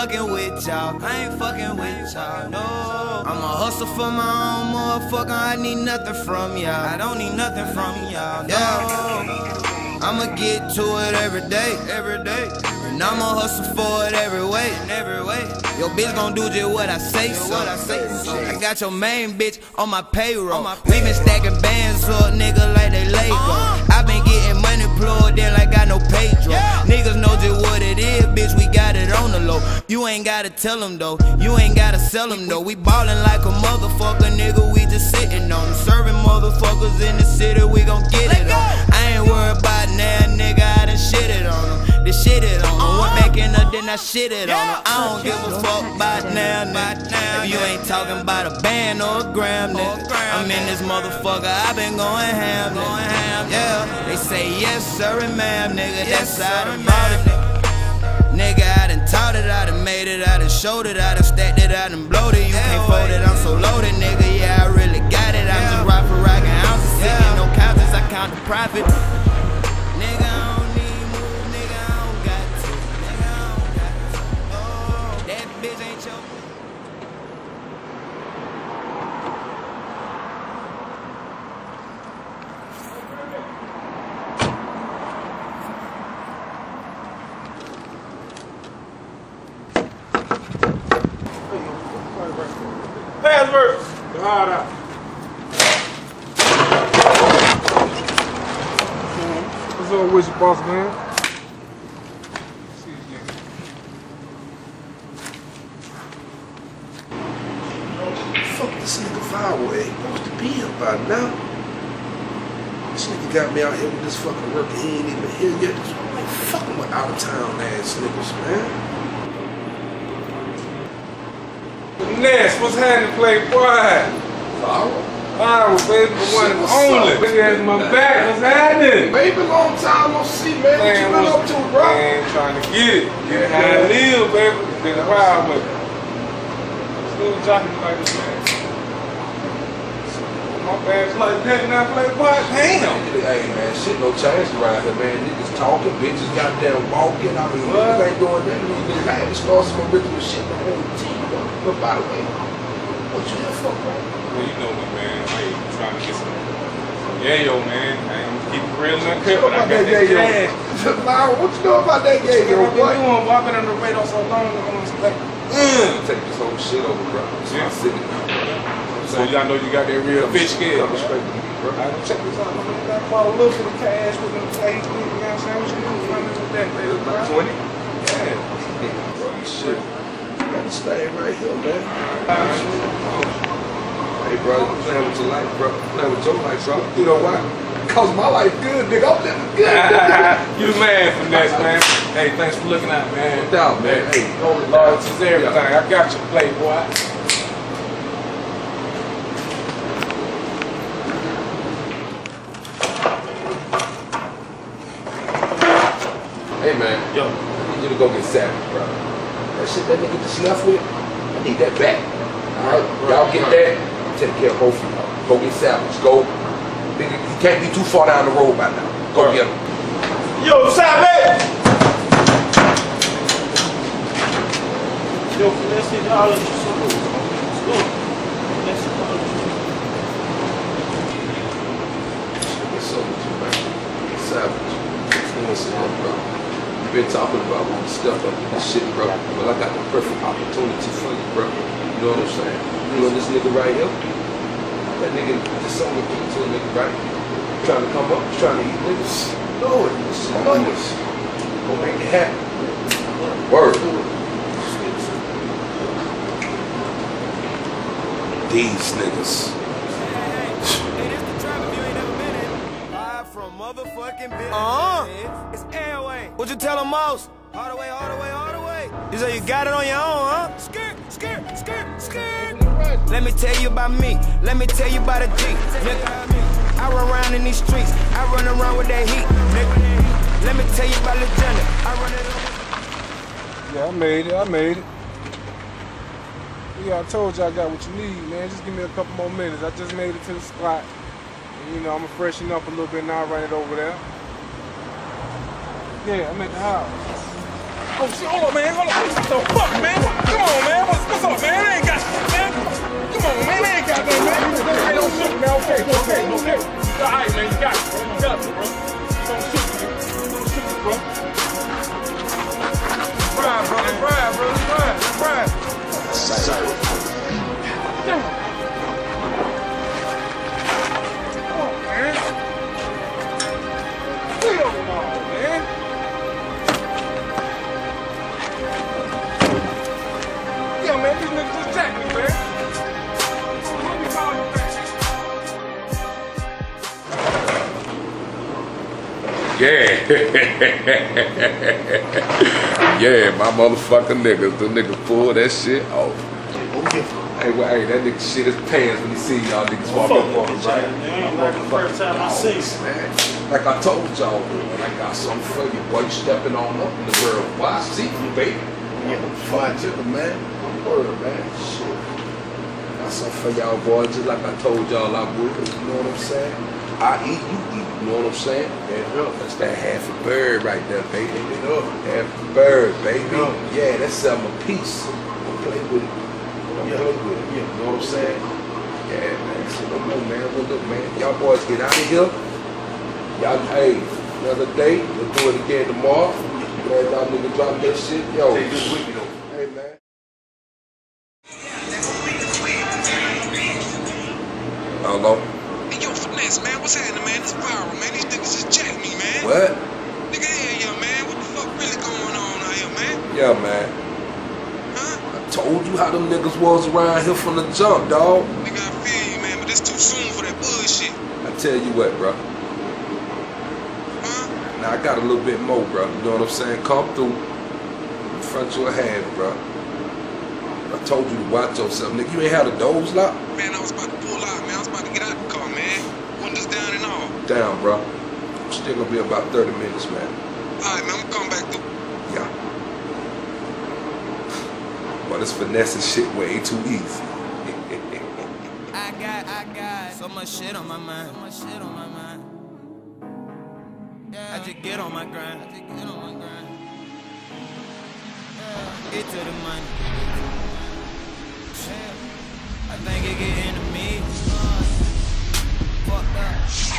fucking with y'all. I ain't fucking with y'all. No. I'm a hustle for my own motherfucker. I need nothing from y'all. I don't need nothing from y'all. Yeah. I'ma get to it every day, every day. And I'ma hustle for it every way, every way. Your bitch gon' do just what I say, so. what I say. So. I got your main bitch on my payroll. We been stacking bands up, nigga, like they Lego. Uh-huh. I been getting money plugged in like I know Pedro. Niggas know just what it is, bitch. We got it on the low. You ain't gotta tell them though. You ain't gotta sell them though. We ballin' like a motherfucker, nigga. We just sitting on 'em. Serving motherfuckers in the city, we gon' get it on. I ain't worried about now, nigga. I done shitted on them. They shitted on them. Went back in there, then I shitted on them. I don't give a fuck about now, nigga. If you ain't talking about a band or a gram, nigga. I'm in this motherfucker. I been going ham, nigga. Yeah, they say yes, sir, and ma'am, nigga. That's how I bought it, nigga. Nigga, I done taught it, I done made it, I done showed it, I done stacked it, I done blowed it. You can't fold it, I'm so loaded, nigga. Yeah, I really got it. I'm just rock for rockin' ounces, sitting no counters, I count the profit. Password. Hard out. What's up with you, boss man? See you again. Fuck this nigga Fireway. Supposed to be here by now. This nigga got me out here with this fucking work and he ain't even here yet. This like fucking with out of town ass niggas, man. Ness, what's happening, Playboy? Flower? Power, baby, the one and only. Nigga has my back. What's happening? Baby, long time no see, man. What you been up to, bro? Man, trying to get it. Get it how I live, baby. Been a while with it. Still jockey like this, man. My bad's like that now, Playboy. Damn. Hey man, shit no change around here, man. Niggas talking, bitches goddamn walking. I mean, niggas ain't doing nothing. Niggas had to start some original shit on the. But by the way, what you here for, bro? Well, you know me, man. I ain't trying to get some. Yeah, yo, man. I ain't keep it real and uncut, but I got that cash. Myra, what you know about that What yayo, I've been doing, boy, I've been on the radar so long, I'm gonna like, mm. Take this whole shit over, bro. It's Yeah. sitting down. So y'all know you got that real fish scale. Come straight to me, bro. I check this out. I'm gonna about a little bit of cash with them plate. You know what I'm saying? What you do? Run with that, baby. 20? Yeah. Shit. Got this right here, man. Hey, bro, you playing with your life, bro. Playing with your life, bro. You know why? Cause my life good, nigga. I'm living good, you the man for next, man. Hey, thanks for looking out, man. No doubt, man. Hey, hold it Loyalty's down. everything. I got you, playboy. Hey, man. Yo. I need you to go get Savage, bro. That shit that nigga just left with, I need that back. Alright? Y'all get that. I'm care of both of y'all. Go get Savage. Go. Nigga, you can't be too far down the road by now. Go get him. Yo, Savage! Yo, let's see all of you. So, let's go. Let's see all of you. What's up with you, man? Savage. Going on, bro? You've been talking about all this stuff up in this shit, bro. Well, I got the perfect opportunity for you, bro. You know what I'm saying? You know this nigga right here? That nigga just sold a beat to a nigga, right? Trying to come up, trying to eat niggas. Know it. This is numbers. Gonna make it happen. Word. These niggas. Uh-huh. It's airway. Tell them most? All the way, all the way, all the way. You say you got it on your own, huh? Skirt, skirt, skirt, skirt. Let me tell you about me. Let me tell you about a G. Nigga, I run around in these streets. I run around with that heat. Nigga, let me tell you about Legenda. I run it Yeah, I made it. I made it. Yeah, I told you I got what you need, man. Just give me a couple more minutes. I just made it to the spot. You know, I'm gonna freshen up a little bit now, run it over there. Yeah, I'm at the house. Oh shit, hold on, man. Hold on. What the fuck, man? Come on, man. What's, what's up, man? I ain't got shit, man. Come on, man. I ain't got nothing, man. Hey, don't shoot, man. Okay, okay, okay. All right, man. You got it. You got it, bro. Don't shoot, man. Don't shoot, bro. Ride, bro. Ride, bro. Ride. Ride. Damn. Yeah. yeah, my motherfucking niggas. The niggas pull that shit off. Hey, well, hey, that nigga shit his pants when he see y'all niggas walk Fuck up on that him, bitch right? ass nigga. Like the first time I seen him. Man, like I told y'all, man, I got something for you, boy. You stepping on up in the world. Why I see you, baby? Yeah, fine to the man. I'm word, man. Shit. I got something for y'all, boys, just like I told y'all I would. You know what I'm saying? I eat, you eat. You know what I'm saying? Yeah, that's that half a bird right there, baby. Half a bird, baby. Yeah, that's something a piece. Don't play with it. Don't Yeah. play with it. Yeah. You know what I'm saying? Yeah, man. So no more, man. Well, look, man. Y'all boys get out of here. Y'all, hey, another day. We'll do it again tomorrow. Glad y'all niggas drop that shit. Yo. Hey, man. Hello? Yo, man, what's happening, man? It's viral, man. These niggas just jacked me, man. What? Nigga, yeah, yeah, man. What the fuck really going on out here, man? Yeah, man. Huh? I told you how them niggas was around here from the jump, dog. Nigga, I feel you, man, but it's too soon for that bullshit. I tell you what, bro. Huh? Now I got a little bit more, bro. You know what I'm saying? Come through. In front your hand, bro. I told you to watch yourself, nigga. You ain't had a doze lock? Man, I was about to pull out, man. I was about to get out the car, man. Windows down and all. Down, bro. Still gonna be about 30 minutes, man. All right, man, I'm coming back through. Yeah. But this finesse shit way too easy. I got, I got so much shit on my mind. So much shit on my mind. I just get on my grind. I just get on my grind. Get to the money. Shit. I think it get into me. Uh, Fucked up.